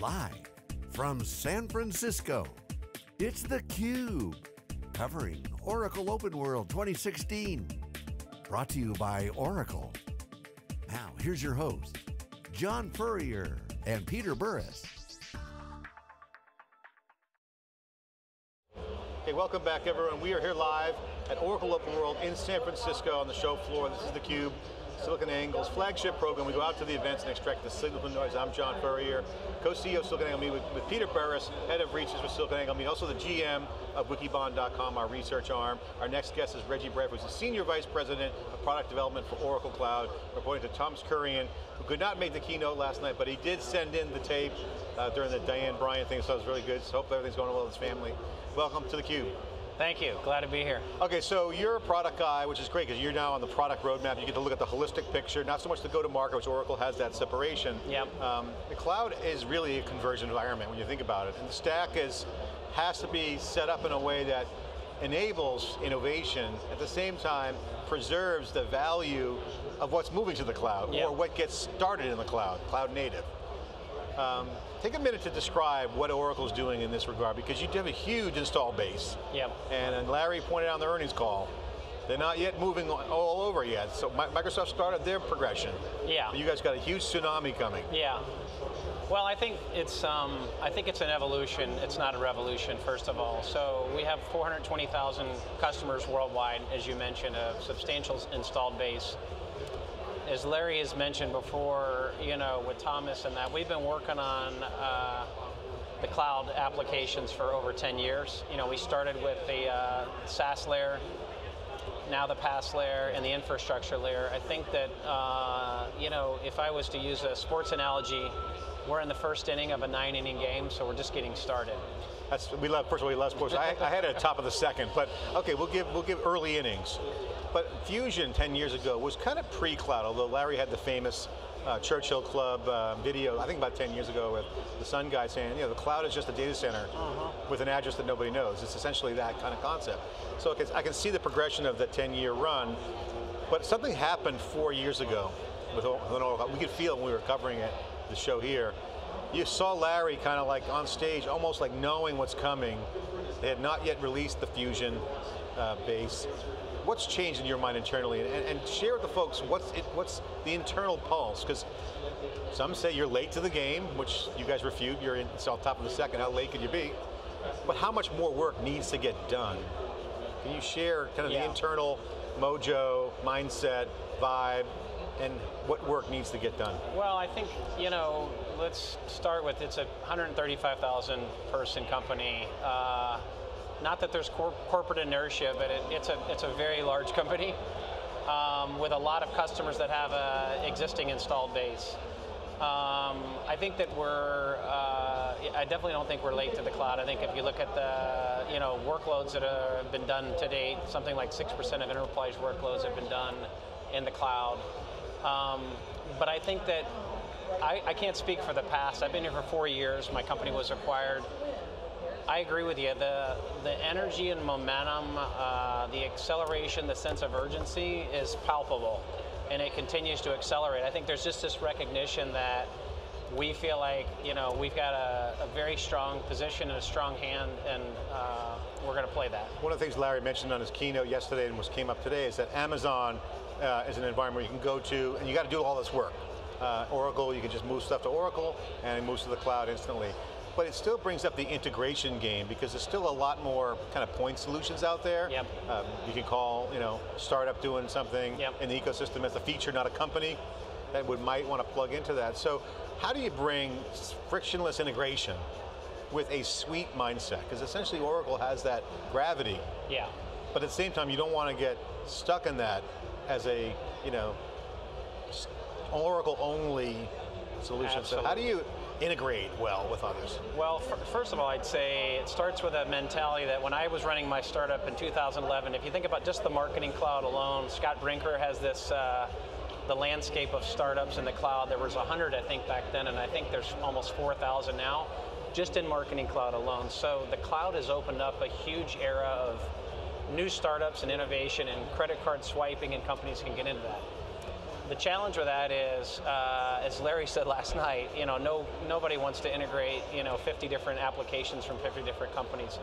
Live from San Francisco, it's theCUBE, covering Oracle Open World 2016. Brought to you by Oracle. Now, here's your host, John Furrier and Peter Burris. Hey, welcome back everyone. We are here live at Oracle Open World in San Francisco on the show floor. This is theCUBE. SiliconANGLE's flagship program. We go out to the events and extract the signal from noise. I'm John Furrier, co-CEO of SiliconANGLE, me with, with, Peter Burris, head of research for SiliconANGLE, me also the GM of Wikibon.com, our research arm. Our next guest is Reggie Bradford, who's the Senior Vice President of Product Development for Oracle Cloud, reporting to Thomas Kurian, who could not make the keynote last night, but he did send in the tape uh, during the Diane Bryant thing, so it was really good. So hope everything's going well with his family. Welcome to theCUBE. Thank you, glad to be here. Okay, so you're a product guy, which is great because you're now on the product roadmap. You get to look at the holistic picture, not so much the go-to-market, which Oracle has that separation. Yep. Um, the cloud is really a conversion environment when you think about it. And the stack is, has to be set up in a way that enables innovation, at the same time preserves the value of what's moving to the cloud, yep. or what gets started in the cloud, cloud native. Um, take a minute to describe what Oracle's doing in this regard, because you do have a huge install base. Yep. And, and Larry pointed out on the earnings call, they're not yet moving all over yet. So Microsoft started their progression. Yeah. But you guys got a huge tsunami coming. Yeah. Well, I think it's um, I think it's an evolution. It's not a revolution, first of all. So we have 420,000 customers worldwide, as you mentioned, a substantial installed base as Larry has mentioned before, you know, with Thomas and that, we've been working on uh, the cloud applications for over 10 years. You know, we started with the uh, SaaS layer, now the PaaS layer, and the infrastructure layer. I think that, uh, you know, if I was to use a sports analogy, we're in the first inning of a nine inning game, so we're just getting started. That's, we love, first of all, we love sports. I, I had it at top of the second, but okay, we'll give, we'll give early innings. But Fusion 10 years ago was kind of pre-cloud, although Larry had the famous uh, Churchill Club uh, video, I think about 10 years ago with the Sun guy saying, you know, the cloud is just a data center uh -huh. with an address that nobody knows. It's essentially that kind of concept. So I can see the progression of the 10 year run, but something happened four years ago with Oracle. We could feel when we were covering it, the show here. You saw Larry kind of like on stage, almost like knowing what's coming. They had not yet released the Fusion uh, base what's changed in your mind internally, and, and share with the folks what's it, what's the internal pulse, because some say you're late to the game, which you guys refute, you're in, it's on top of the second, how late could you be? But how much more work needs to get done? Can you share kind of yeah. the internal mojo, mindset, vibe, and what work needs to get done? Well, I think, you know, let's start with, it's a 135,000 person company. Uh, not that there's cor corporate inertia, but it, it's, a, it's a very large company um, with a lot of customers that have an existing installed base. Um, I think that we're, uh, I definitely don't think we're late to the cloud. I think if you look at the, you know, workloads that have been done to date, something like 6% of enterprise workloads have been done in the cloud. Um, but I think that, I, I can't speak for the past. I've been here for four years. My company was acquired. I agree with you. The the energy and momentum, uh, the acceleration, the sense of urgency is palpable, and it continues to accelerate. I think there's just this recognition that we feel like you know we've got a, a very strong position and a strong hand, and uh, we're going to play that. One of the things Larry mentioned on his keynote yesterday and was came up today is that Amazon uh, is an environment you can go to, and you got to do all this work. Uh, Oracle, you can just move stuff to Oracle, and it moves to the cloud instantly but it still brings up the integration game because there's still a lot more kind of point solutions out there. Yep. Um, you can call, you know, startup doing something yep. in the ecosystem as a feature, not a company that would might want to plug into that. So how do you bring frictionless integration with a suite mindset? Because essentially Oracle has that gravity. Yeah. But at the same time, you don't want to get stuck in that as a, you know, Oracle only solution. Absolutely. So how do you integrate well with others? Well, first of all, I'd say it starts with a mentality that when I was running my startup in 2011, if you think about just the marketing cloud alone, Scott Brinker has this, uh, the landscape of startups in the cloud. There was 100, I think, back then, and I think there's almost 4,000 now, just in marketing cloud alone. So the cloud has opened up a huge era of new startups and innovation and credit card swiping, and companies can get into that. The challenge with that is, uh, as Larry said last night, you know, no nobody wants to integrate, you know, 50 different applications from 50 different companies.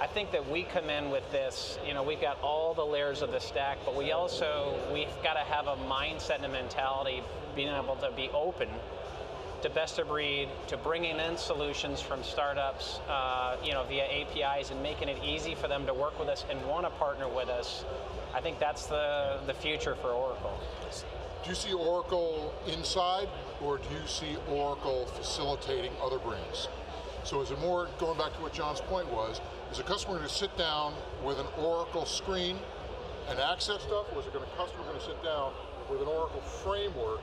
I think that we come in with this, you know, we've got all the layers of the stack, but we also, we've got to have a mindset and a mentality of being able to be open to best of breed, to bringing in solutions from startups, uh, you know, via APIs and making it easy for them to work with us and want to partner with us. I think that's the, the future for Oracle. Do you see Oracle inside, or do you see Oracle facilitating other brands? So is it more, going back to what John's point was, is a customer going to sit down with an Oracle screen and access stuff, or is it going to customer going to sit down with an Oracle framework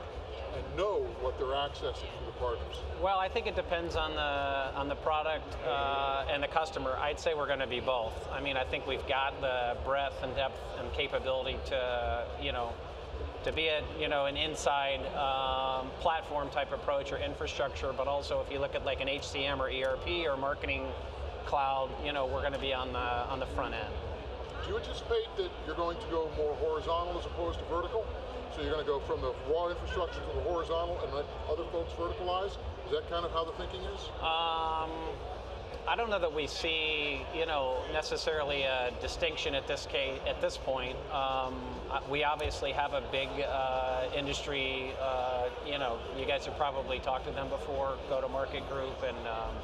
and know what they're accessing through the partners? Well, I think it depends on the on the product uh, and the customer. I'd say we're going to be both. I mean, I think we've got the breadth and depth and capability to, you know, to be a you know an inside um, platform type approach or infrastructure, but also if you look at like an HCM or ERP or marketing cloud, you know, we're going to be on the on the front end. Do you anticipate that you're going to go more horizontal as opposed to vertical? So you're going to go from the raw infrastructure to the horizontal and let other folks verticalize? Is that kind of how the thinking is? Um, I don't know that we see, you know, necessarily a distinction at this case, at this point. Um, we obviously have a big uh, industry. Uh, you know, you guys have probably talked to them before. Go-to-market group and um,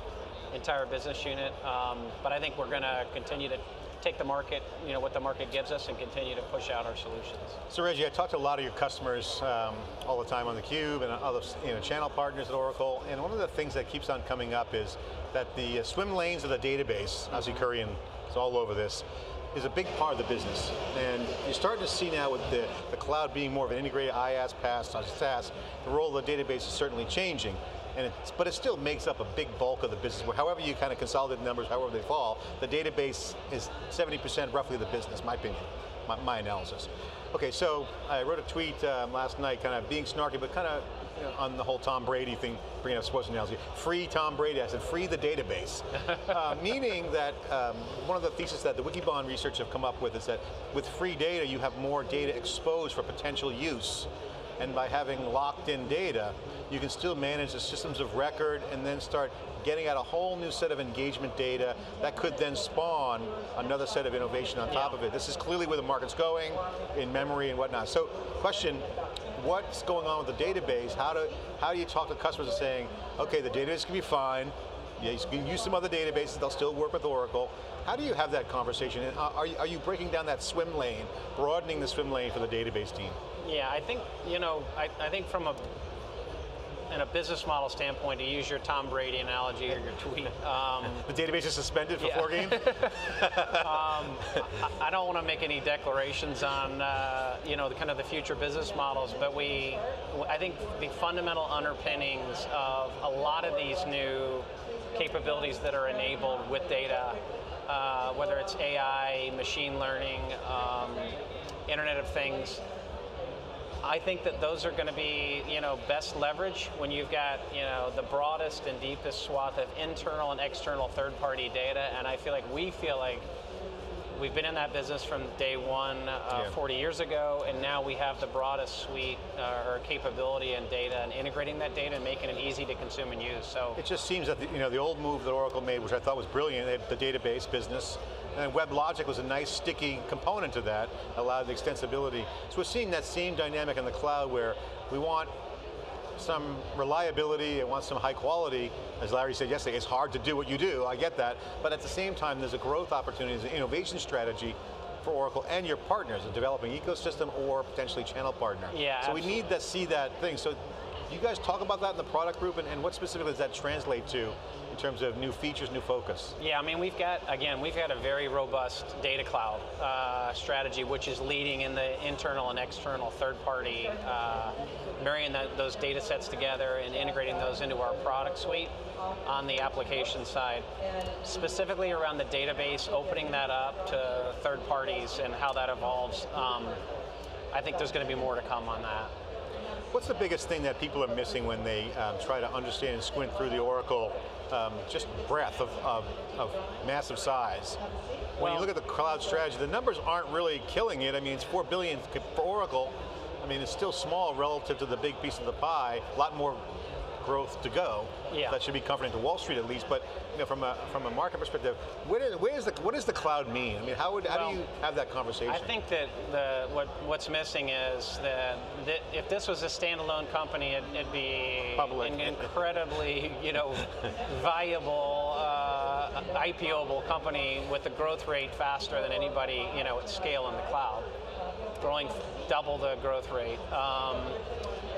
entire business unit. Um, but I think we're going to continue to take the market, you know, what the market gives us and continue to push out our solutions. So Reggie, I talked to a lot of your customers um, all the time on theCUBE and other you know, channel partners at Oracle, and one of the things that keeps on coming up is that the uh, swim lanes of the database, obviously Kurian is all over this, is a big part of the business. And you're starting to see now with the, the cloud being more of an integrated IaaS, PaaS, SaaS, the role of the database is certainly changing and it's, but it still makes up a big bulk of the business. However you kind of consolidate the numbers, however they fall, the database is 70% roughly of the business, my opinion, my, my, analysis. Okay, so I wrote a tweet um, last night, kind of being snarky, but kind of you know, on the whole Tom Brady thing, bringing up sports analogy. Free Tom Brady, I said free the database. uh, meaning that um, one of the theses that the Wikibon research have come up with is that with free data, you have more data exposed for potential use. And by having locked in data, you can still manage the systems of record and then start getting at a whole new set of engagement data that could then spawn another set of innovation on top of it. This is clearly where the market's going in memory and whatnot. So question, what's going on with the database? How do, how do you talk to customers and saying, okay, the database can be fine, yeah, you can use some other databases, they'll still work with Oracle. How do you have that conversation? And are you, are you breaking down that swim lane, broadening the swim lane for the database team? Yeah, I think, you know, I, I think from a in a business model standpoint, to use your Tom Brady analogy or your tweet. Um, the database is suspended for yeah. four games? um, I, I, don't want to make any declarations on, uh, you know, the kind of the future business models, but we, I think the fundamental underpinnings of a lot of these new capabilities that are enabled with data, uh, whether it's AI, machine learning, um, Internet of Things, I think that those are going to be, you know, best leverage when you've got, you know, the broadest and deepest swath of internal and external third-party data, and I feel like we feel like we've been in that business from day one uh, yeah. 40 years ago, and now we have the broadest suite uh, or capability and data, and integrating that data and making it easy to consume and use. So it just seems that the, you know the old move that Oracle made, which I thought was brilliant, the database business, and then WebLogic was a nice sticky component to that, allowed the extensibility. So we're seeing that same dynamic in the cloud where we want some reliability, it wants some high quality. As Larry said yesterday, it's hard to do what you do, I get that. But at the same time, there's a growth opportunity, there's an innovation strategy for Oracle and your partners, a developing ecosystem or potentially channel partner. Yeah, So absolutely. we need to see that thing. So you guys talk about that in the product group and, and what specifically does that translate to in terms of new features, new focus? Yeah, I mean, we've got, again, we've got a very robust data cloud uh, strategy, which is leading in the internal and external third party, uh, marrying that, those data sets together and integrating those into our product suite on the application side. Specifically around the database, opening that up to third parties and how that evolves. Um, I think there's going to be more to come on that. What's the biggest thing that people are missing when they um, try to understand and squint through the Oracle um, just breadth of, of, of, massive size? When well, you look at the cloud strategy, the numbers aren't really killing it. I mean, it's four billion for Oracle, I mean, it's still small relative to the big piece of the pie. A lot more growth to go. Yeah. That should be comforting to Wall Street at least. But you know, from a from a market perspective, where, is, where is the what does the cloud mean? I mean, how would how Well, do you have that conversation? I think that the what what's missing is that, that if this was a standalone company, it, it'd be Public. an incredibly you know viable uh, IPOable company with a growth rate faster than anybody you know at scale in the cloud, growing double the growth rate. Um,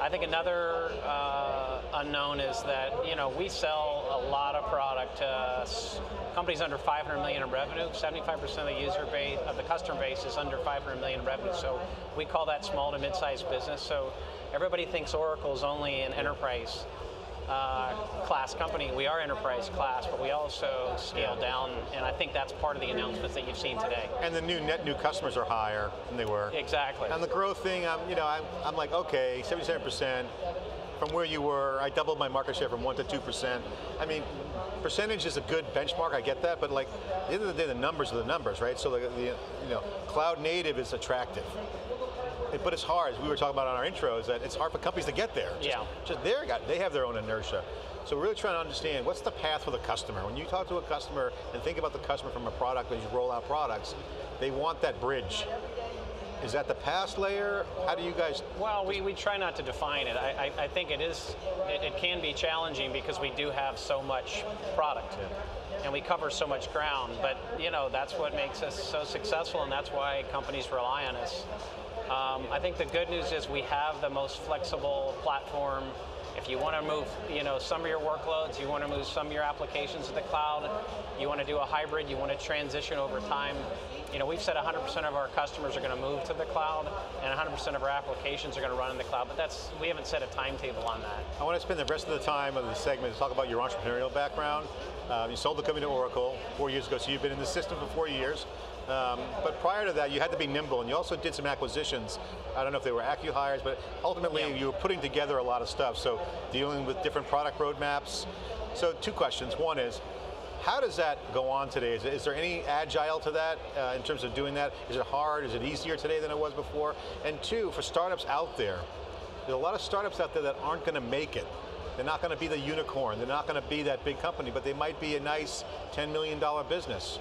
I think another uh, unknown is that you know we sell a lot of product to s- companies under 500 million in revenue. 75% of the user base of the customer base is under 500 million in revenue. So we call that small to mid-sized business. So everybody thinks Oracle is only an enterprise uh, class company. We are enterprise class, but we also scale down, and I think that's part of the announcements that you've seen today. and the new net new customers are higher than they were. Exactly. And the growth thing, I'm, you know, I'm, I'm like, okay, 77% from where you were. I doubled my market share from one to two percent. I mean, percentage is a good benchmark. I get that, but like, at the end of the day, the numbers are the numbers, right? So the, the you know, cloud native is attractive. It- But it's hard, as we were talking about on our intros, that it's hard for companies to get there. Just, Yeah. Just they're got, they have their own inertia. So we're really trying to understand what's the path for the customer. When you talk to a customer and think about the customer from a product as you roll out products, they want that bridge. Is that the PaaS layer? How do you guys? Well, we, we try not to define it. I, I, I think it is, it, it can be challenging because we do have so much product and we cover so much ground. But, you know, that's what makes us so successful and that's why companies rely on us. Um, I think the good news is we have the most flexible platform. If you want to move, you know, some of your workloads, you want to move some of your applications to the cloud, you want to do a hybrid, you want to transition over time. You know, we've said 100% of our customers are going to move to the cloud, and 100% of our applications are going to run in the cloud. But that's we haven't set a timetable on that. I want to spend the rest of the time of the segment to talk about your entrepreneurial background. Um, you sold the company to Oracle four years ago, so you've been in the system for four years. Um, but prior to that, you had to be nimble, and you also did some acquisitions. I don't know if they were acqui-hires, but ultimately Yeah. you were putting together a lot of stuff. So dealing with different product roadmaps. So two questions. One is, how does that go on today? Is, is there any agile to that uh, in terms of doing that? Is it hard? Is it easier today than it was before? And two, for startups out there, there's a lot of startups out there that aren't going to make it. They're not going to be the unicorn. They're not going to be that big company, but they might be a nice $10 million business.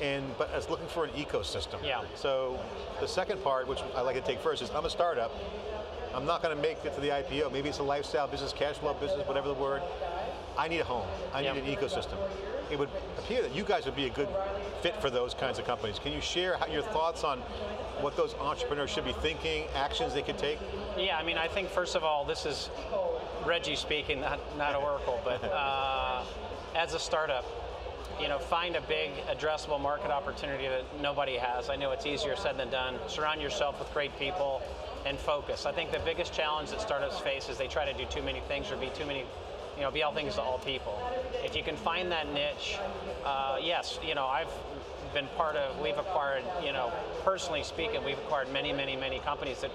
And but it's looking for an ecosystem. Yeah. So the second part, which I like to take first, is I'm a startup. I'm not going to make it to the IPO. Maybe it's a lifestyle business, cash flow business, whatever the word. I need a home. I need an ecosystem. It would appear that you guys would be a good fit for those kinds of companies. Can you share how, your thoughts on what those entrepreneurs should be thinking, actions they could take? Yeah, I mean, I think first of all, this is Reggie speaking, not, not Oracle, but uh, as a startup, you know, find a big addressable market opportunity that nobody has. I know it's easier said than done. Surround yourself with great people and focus. I think the biggest challenge that startups face is they try to do too many things or be too many, you know, be all things to all people. If you can find that niche, uh, yes, you know, I've been part of, we've acquired, you know, personally speaking, we've acquired many, many, many companies that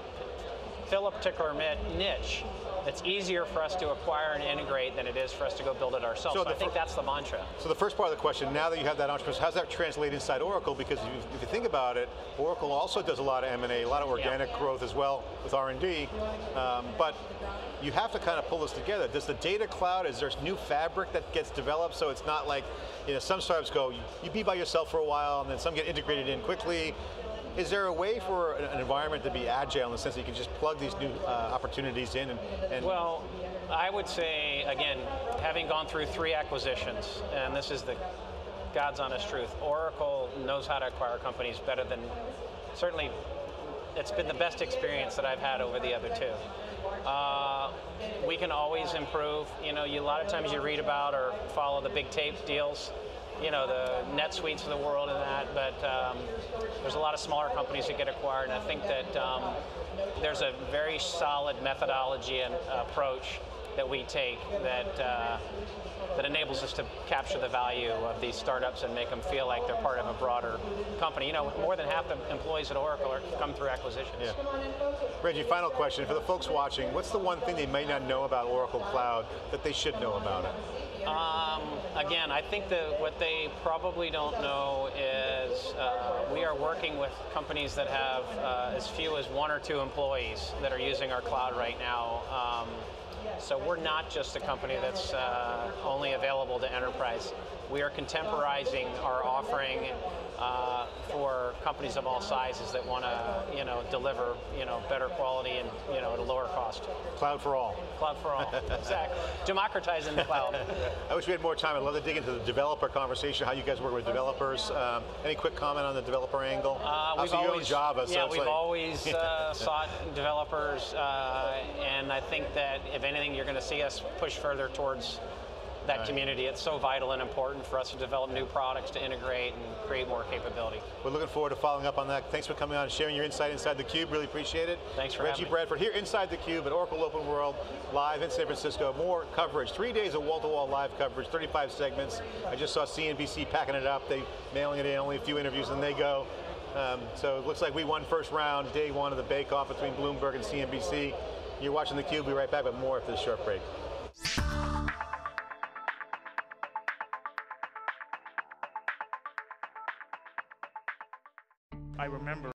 fill a particular niche that's easier for us to acquire and integrate than it is for us to go build it ourselves. So So, I think that's the mantra. So the first part of the question, now that you have that entrepreneur, how's that translate inside Oracle? Because if you, think about it, Oracle also does a lot of M&A, a lot of organic growth as well with R&D, um, but you have to kind of pull this together. Does the data cloud, is there new fabric that gets developed so it's not like, you know, some startups go, you, you be by yourself for a while and then some get integrated in quickly. Is there a way for an, environment to be agile in the sense that you can just plug these new uh, opportunities in and, and Well, I would say, again, having gone through three acquisitions, and this is the God's honest truth, Oracle knows how to acquire companies better than, certainly, it's been the best experience that I've had over the other two. Uh, we can always improve. You know, you, a lot of times you read about or follow the big tape deals, you know, the NetSuites of the world and that, but um, there's a lot of smaller companies that get acquired, and I think that um, there's a very solid methodology and approach that we take that uh, that enables us to capture the value of these startups and make them feel like they're part of a broader company. You know, more than half the employees at Oracle are come through acquisitions. Yeah. Reggie, final question for the folks watching: What's the one thing they may not know about Oracle Cloud that they should know about it? Um, again, I think that what they probably don't know is uh, we are working with companies that have uh, as few as one or two employees that are using our cloud right now. Um, so we're not just a company that's uh, only available to enterprise. We are contemporizing our offering uh, for companies of all sizes that want to, you know, deliver, you know, better quality and, you know, at a lower cost. Cloud for all. Cloud for all. exactly. Democratizing the cloud. I wish we had more time. I'd love to dig into the developer conversation, how you guys work with developers. Um, any quick comment on the developer angle? Uh, we've Obviously, always, Java, so yeah, we've like, always uh, sought developers, uh, and I think that if anything, you're going to see us push further towards that Right. community. It's so vital and important for us to develop new products to integrate and create more capability. We're looking forward to following up on that. Thanks for coming on and sharing your insight inside the Cube. Really appreciate it. Thanks for Reggie having me. Bradford here inside the Cube at Oracle Open World, live in San Francisco. More coverage, three days of wall-to-wall live coverage, 35 segments. I just saw CNBC packing it up. They mailing it in, only a few interviews, and they go. Um, so it looks like we won first round, day one of the bake-off between Bloomberg and CNBC. You're watching the Cube. We'll be right back with more after this short break.